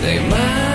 They might.